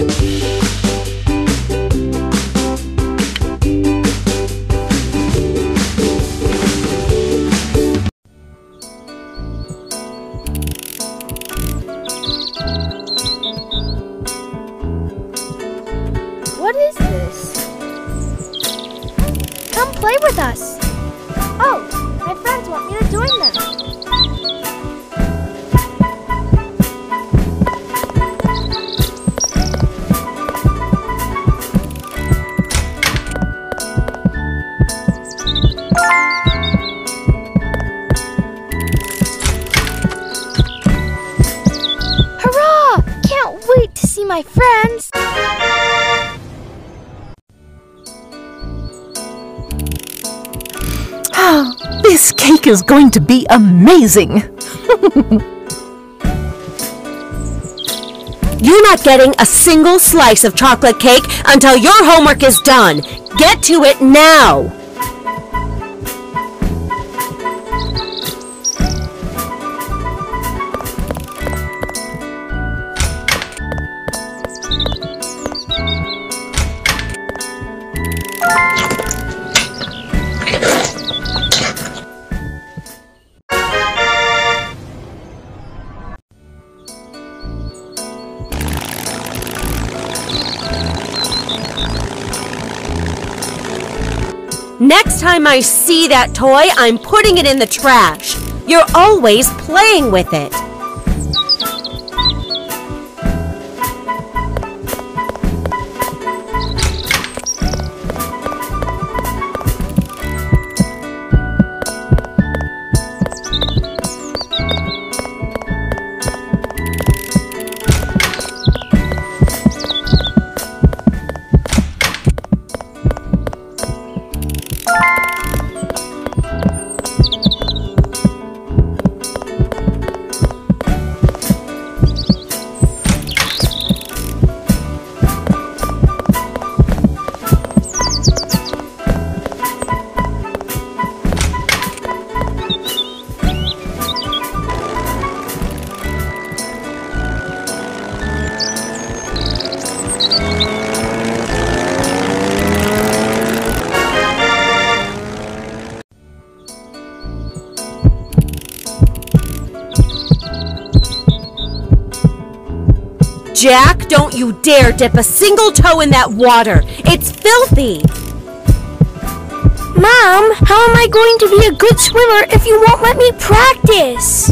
What Cake is going to be amazing! You're not getting a single slice of chocolate cake until your homework is done. Get to it now! Time I see that toy, I'm putting it in the trash. You're always playing with it. Jack, don't you dare dip a single toe in that water. It's filthy. Mom, how am I going to be a good swimmer if you won't let me practice?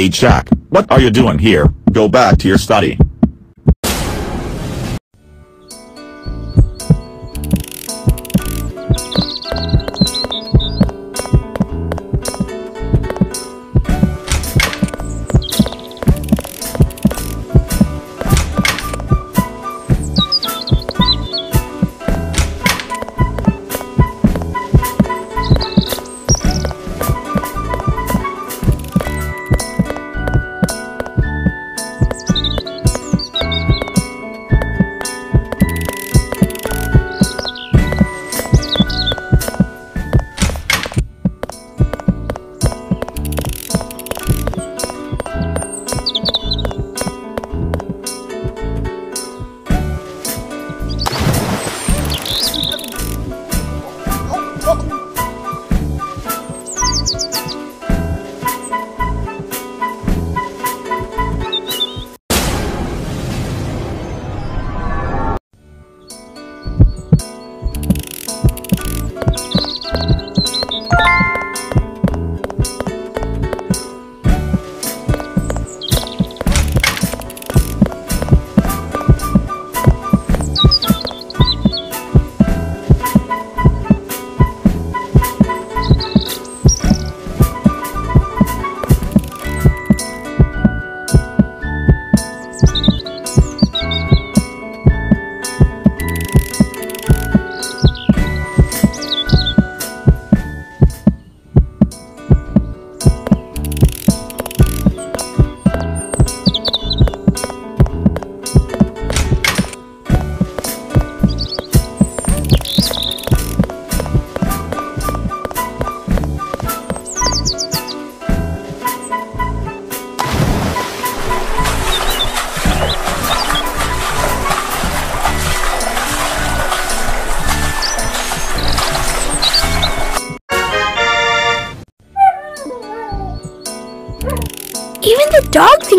Hey Jack, what are you doing here? Go back to your study.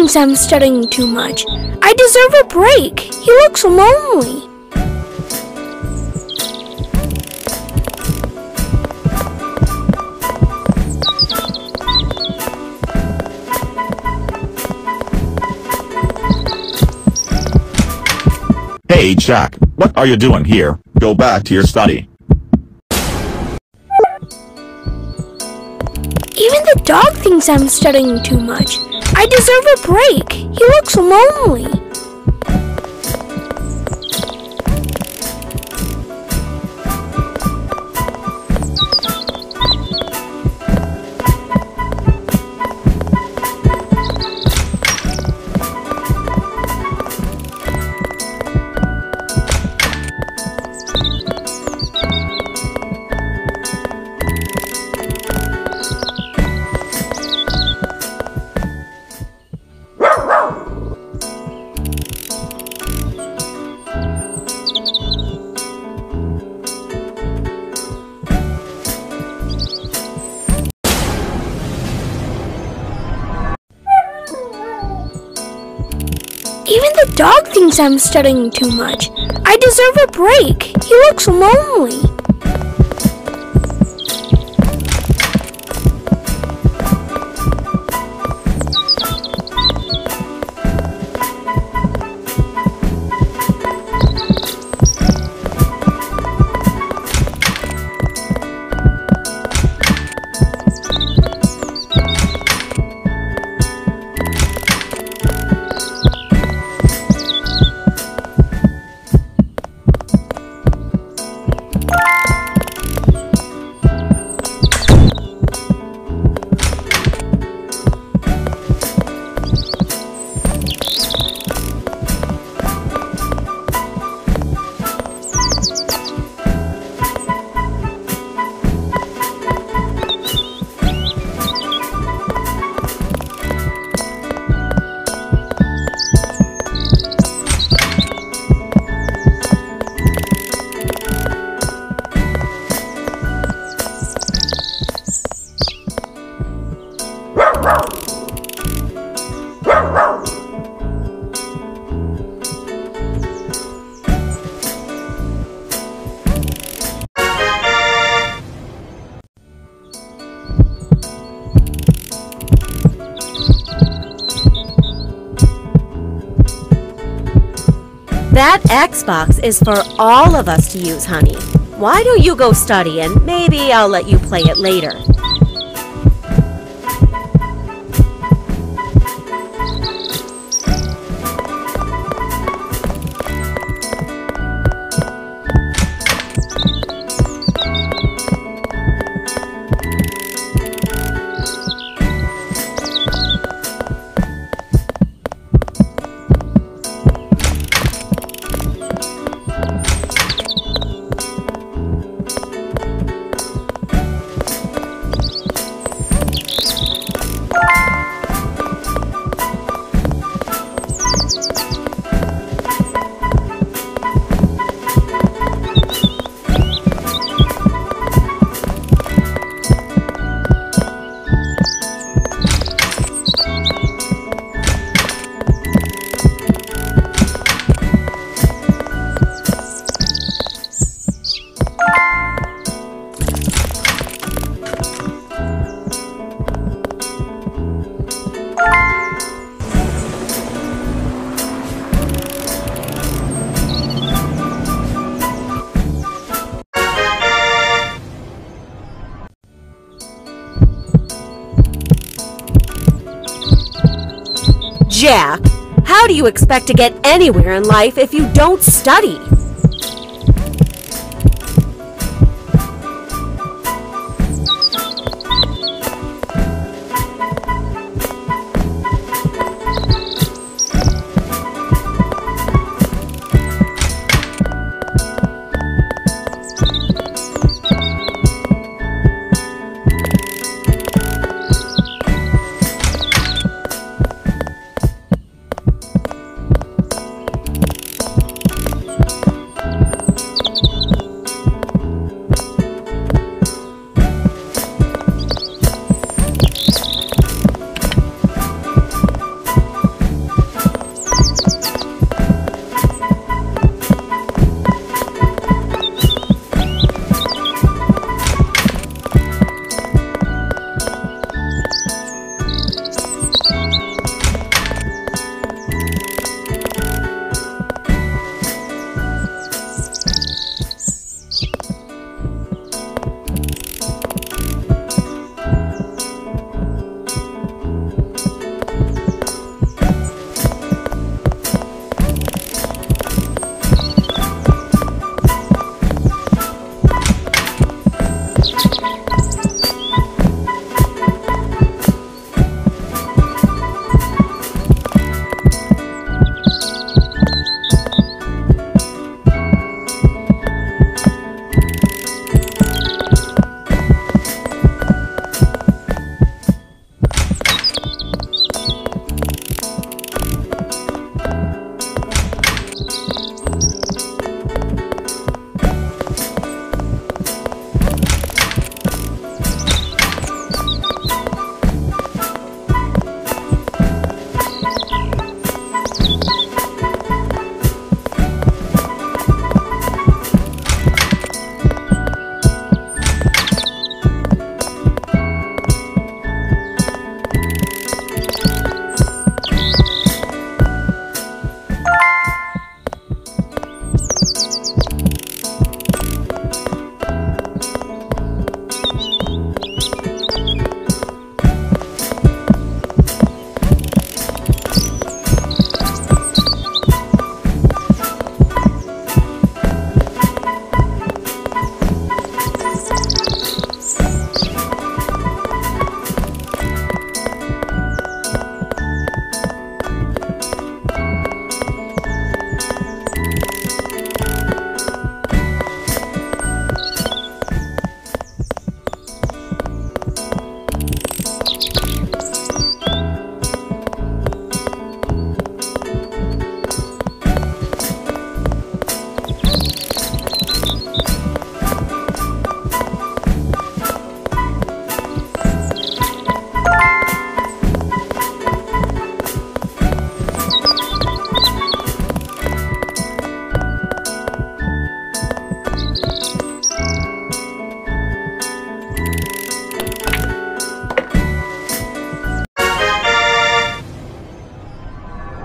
Thinks I'm studying too much. I deserve a break. He looks lonely. Hey Jack, what are you doing here? Go back to your study. Even the dog thinks I'm studying too much. I deserve a break. He looks lonely. Thinks I'm studying too much. I deserve a break. He looks lonely. That Xbox is for all of us to use, honey. Why don't you go study and maybe I'll let you play it later? Jack, how do you expect to get anywhere in life if you don't study?